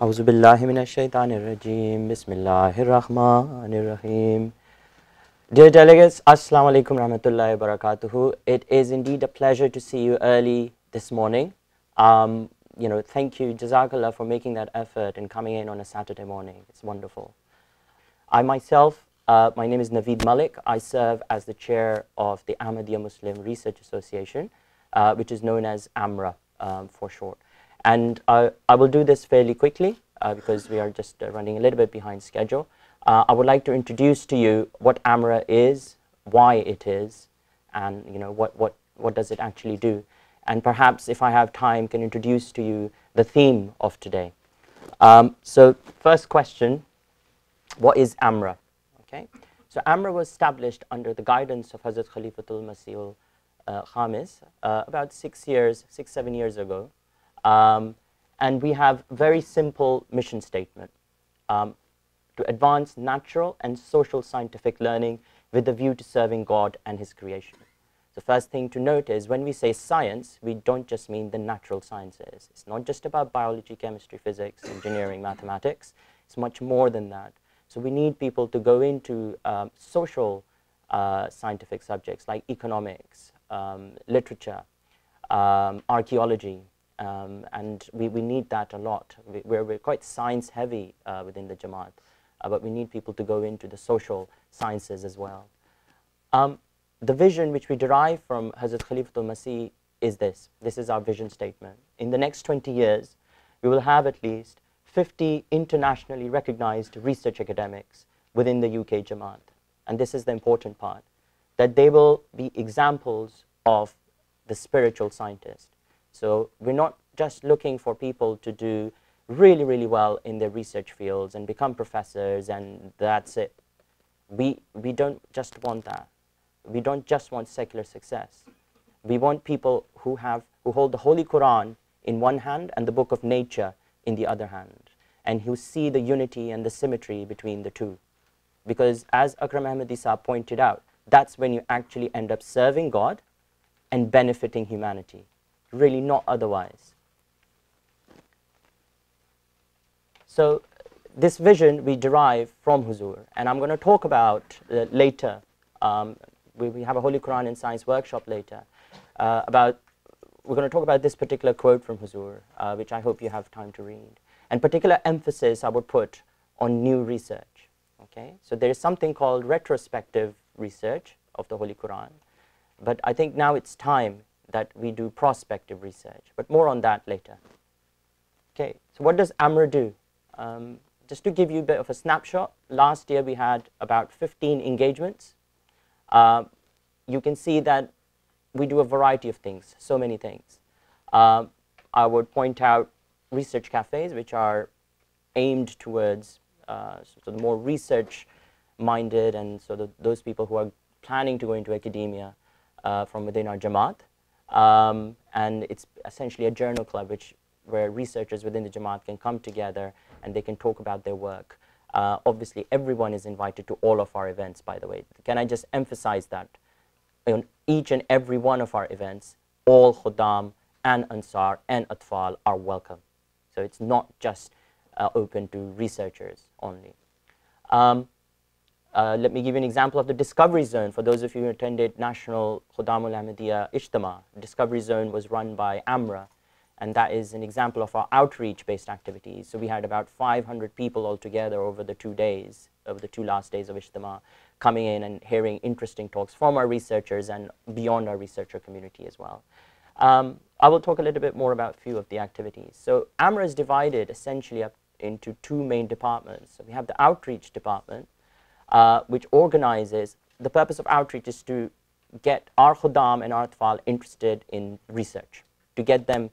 Auzubillahiminashaitanirrajim. Bismillahirrahmanirrahim. Dear delegates, Assalamu alaikum rahmatullahi barakatuhu. It is indeed a pleasure to see you early this morning. Um, you know, thank you, Jazakallah, for making that effort and coming in on a Saturday morning. It's wonderful. I myself, uh, my name is Naveed Malik. I serve as the chair of the Ahmadiyya Muslim Research Association, uh, which is known as AMRA um, for short. And uh, I will do this fairly quickly uh, because we are just uh, running a little bit behind schedule. Uh, I would like to introduce to you what AMRA is, why it is, and you know, what, what, what does it actually do. And perhaps if I have time, can introduce to you the theme of today. Um, so first question, what is AMRA? Okay, so AMRA was established under the guidance of Hazrat Khalifatul Masih uh, Khamis uh, about six years, six, seven years ago. Um, and we have very simple mission statement um, to advance natural and social scientific learning with a view to serving God and His creation. The first thing to note is when we say science, we don't just mean the natural sciences. It's not just about biology, chemistry, physics, engineering, mathematics. It's much more than that. So we need people to go into um, social uh, scientific subjects like economics, um, literature, um, archaeology, um, and we, we need that a lot. We, we're, we're quite science heavy uh, within the Jamaat, uh, but we need people to go into the social sciences as well. Um, the vision which we derive from Hazrat Khalifatul Masih is this. This is our vision statement. In the next 20 years, we will have at least 50 internationally recognized research academics within the UK Jamaat. And this is the important part, that they will be examples of the spiritual scientist. So we're not just looking for people to do really, really well in their research fields and become professors and that's it. We, we don't just want that. We don't just want secular success. We want people who, have, who hold the Holy Quran in one hand and the book of nature in the other hand and who see the unity and the symmetry between the two. Because as Akram Ahmadi Saab pointed out, that's when you actually end up serving God and benefiting humanity, really not otherwise. So this vision we derive from Huzur, and I'm going to talk about uh, later, um, we, we, have a Holy Quran and Science workshop later, uh, about, we're going to talk about this particular quote from Huzur, uh, which I hope you have time to read. And particular emphasis I would put on new research. Okay? So there is something called retrospective research of the Holy Quran, but I think now it's time that we do prospective research, but more on that later. Okay, so what does AMRA do? Um, just to give you a bit of a snapshot, last year we had about 15 engagements. Uh, you can see that we do a variety of things, so many things. Uh, I would point out research cafes, which are aimed towards uh, sort of more research-minded and sort of those people who are planning to go into academia uh, from within our Jamaat. Um, and it's essentially a journal club which where researchers within the Jamaat can come together and they can talk about their work. Uh, obviously, everyone is invited to all of our events, by the way. Can I just emphasize that? On each and every one of our events, all Khuddam and Ansar and Atfal are welcome. So it's not just uh, open to researchers only. Um, uh, let me give you an example of the Discovery Zone. For those of you who attended National Khuddamul Ahmadiyya Ijtima, Discovery Zone was run by AMRA and that is an example of our outreach-based activities. So we had about 500 people altogether over the two days, over the two last days of Ijtima, coming in and hearing interesting talks from our researchers and beyond our researcher community as well. Um, I will talk a little bit more about a few of the activities. So AMRA is divided essentially up into two main departments. So we have the outreach department, uh, which organizes, the purpose of outreach is to get our Khuddam and our Atfal interested in research, to get them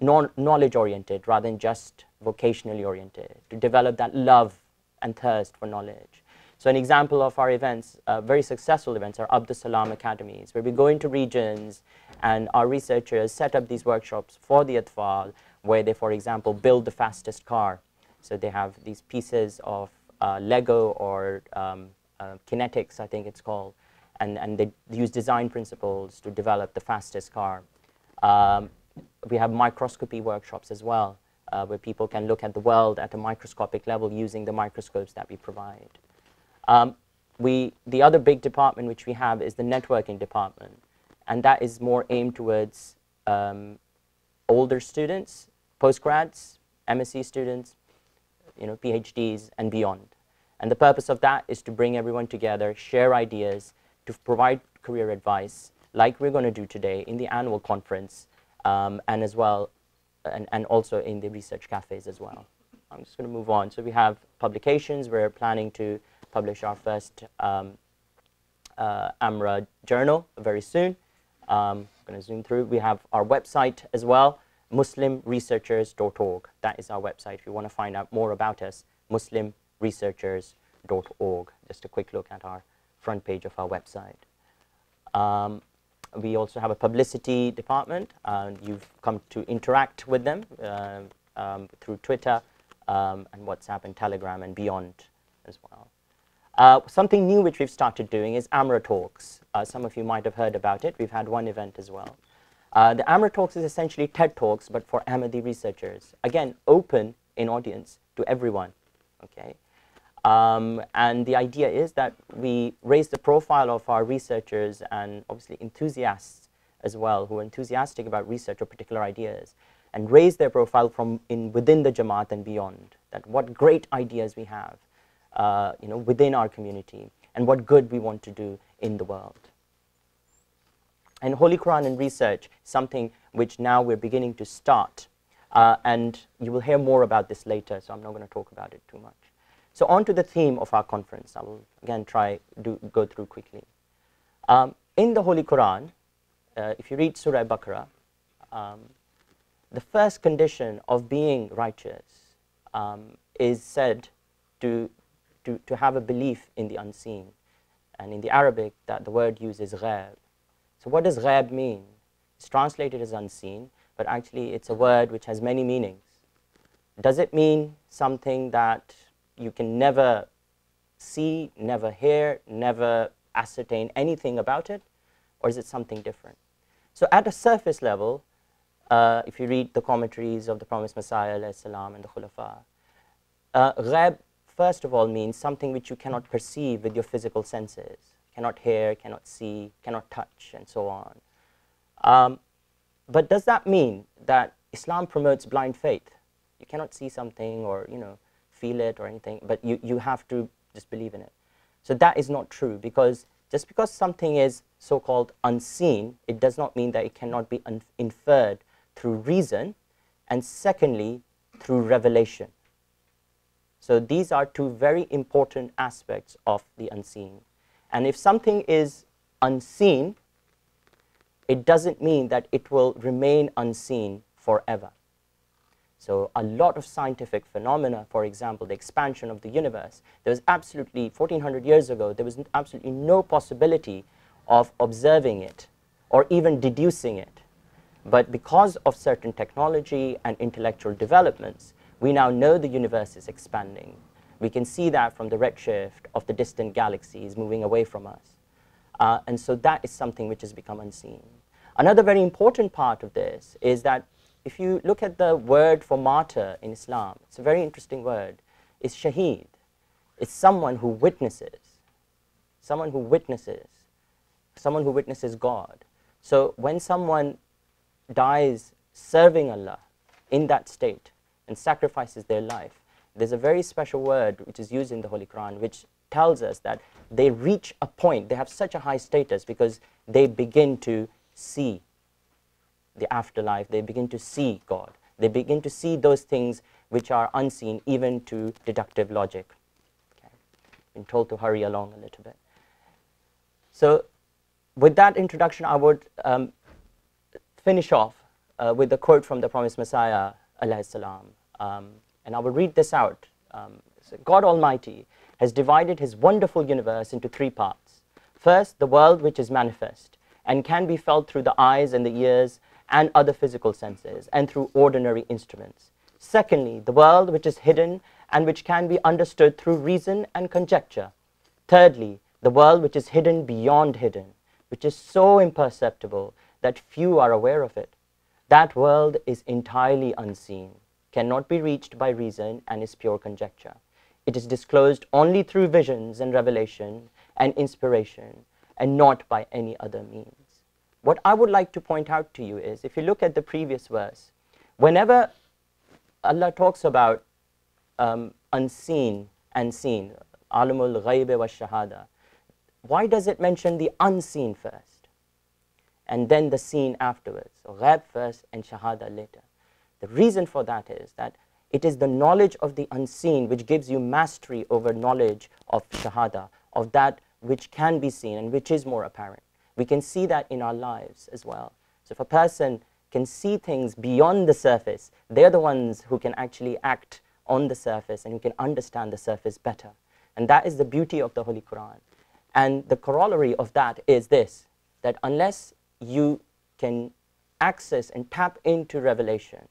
knowledge oriented rather than just vocationally oriented, to develop that love and thirst for knowledge. So an example of our events, uh, very successful events, are Abdus Salam Academies, where we go into regions and our researchers set up these workshops for the Atfal, where they, for example, build the fastest car. So they have these pieces of uh, Lego or um, uh, kinetics, I think it's called, and, and they use design principles to develop the fastest car. Um, we have microscopy workshops as well, uh, where people can look at the world at a microscopic level using the microscopes that we provide. Um, we, the other big department which we have is the networking department, and that is more aimed towards um, older students, postgrads, MSc students, you know, PhDs, and beyond. And the purpose of that is to bring everyone together, share ideas, to provide career advice, like we're going to do today in the annual conference, um, and as well, and, and also in the research cafes as well. I'm just going to move on. So we have publications. We're planning to publish our first um, uh, AMRA journal very soon. Um, I'm going to zoom through. We have our website as well, muslimresearchers.org. That is our website if you want to find out more about us, muslimresearchers.org. Just a quick look at our front page of our website. Um, we also have a publicity department. Uh, you've come to interact with them uh, um, through Twitter um, and WhatsApp and Telegram and beyond as well. Uh, something new which we've started doing is AMRA Talks. Uh, some of you might have heard about it. We've had one event as well. Uh, the AMRA Talks is essentially TED Talks, but for Ahmadi researchers. Again, open in audience to everyone. Okay. Um, and the idea is that we raise the profile of our researchers and obviously enthusiasts as well, who are enthusiastic about research or particular ideas, and raise their profile from in within the Jamaat and beyond. That what great ideas we have uh, you know, within our community and what good we want to do in the world. And Holy Quran and research, something which now we're beginning to start. Uh, and you will hear more about this later, so I'm not going to talk about it too much. So on to the theme of our conference. I will again try to go through quickly. Um, in the Holy Quran, uh, if you read Surah Baqarah, um, the first condition of being righteous um, is said to to, to have a belief in the unseen. And in the Arabic, that the word used is. So what does ghaib mean? It's translated as unseen, but actually it's a word which has many meanings. Does it mean something that you can never see, never hear, never ascertain anything about it? Or is it something different? So at a surface level, uh, if you read the commentaries of the promised Messiah salam, and the Khulafa, uh, first of all means something which you cannot perceive with your physical senses, cannot hear, cannot see, cannot touch, and so on. Um, but does that mean that Islam promotes blind faith? You cannot see something or you know feel it or anything, but you, you have to just believe in it. So that is not true because just because something is so-called unseen, it does not mean that it cannot be inferred through reason, and secondly, through revelation. So these are two very important aspects of the unseen. And if something is unseen, it doesn't mean that it will remain unseen forever. So a lot of scientific phenomena, for example, the expansion of the universe, there was absolutely, 1400 years ago, there was absolutely no possibility of observing it or even deducing it. But because of certain technology and intellectual developments, we now know the universe is expanding. We can see that from the redshift of the distant galaxies moving away from us. Uh, and so that is something which has become unseen. Another very important part of this is that if you look at the word for martyr in Islam, it's a very interesting word, it's shaheed. It's someone who witnesses, someone who witnesses, someone who witnesses God. So when someone dies serving Allah in that state, and sacrifices their life. There's a very special word which is used in the Holy Quran which tells us that they reach a point, they have such a high status because they begin to see the afterlife, they begin to see God. They begin to see those things which are unseen even to deductive logic. Okay. Been told to hurry along a little bit. So with that introduction, I would um, finish off uh, with a quote from the promised Messiah, alayhi salam. Um, and I will read this out. Um, so God Almighty has divided his wonderful universe into three parts. First, the world which is manifest and can be felt through the eyes and the ears and other physical senses and through ordinary instruments. Secondly, the world which is hidden and which can be understood through reason and conjecture. Thirdly, the world which is hidden beyond hidden, which is so imperceptible that few are aware of it. That world is entirely unseen. Cannot be reached by reason and is pure conjecture. It is disclosed only through visions and revelation and inspiration and not by any other means. What I would like to point out to you is if you look at the previous verse, whenever Allah talks about um, unseen and seen, alamul ghaibe wa shahada, why does it mention the unseen first and then the seen afterwards? So ghaib first and shahada later. The reason for that is that it is the knowledge of the unseen which gives you mastery over knowledge of shahada, of that which can be seen and which is more apparent. We can see that in our lives as well. So if a person can see things beyond the surface, they're the ones who can actually act on the surface and who can understand the surface better. And that is the beauty of the Holy Quran. And the corollary of that is this, that unless you can access and tap into revelation,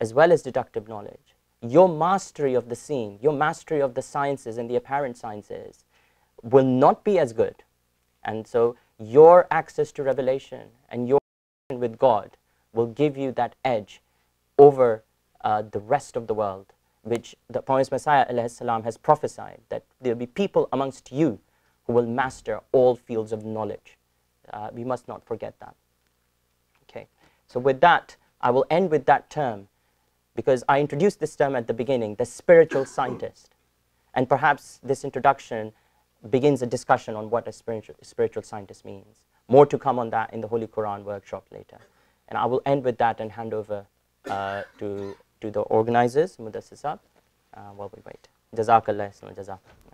as well as deductive knowledge, your mastery of the seen, your mastery of the sciences and the apparent sciences will not be as good. And so your access to revelation and your with God will give you that edge over uh, the rest of the world, which the Promised Messiah السلام, has prophesied that there will be people amongst you who will master all fields of knowledge. Uh, we must not forget that. Okay, so with that, I will end with that term because I introduced this term at the beginning, the spiritual scientist. And perhaps this introduction begins a discussion on what a spiritual, spiritual scientist means. More to come on that in the Holy Quran workshop later. And I will end with that and hand over uh, to, to the organizers, Mudassisab, uh, while we wait. Jazakallah, Jazakallah.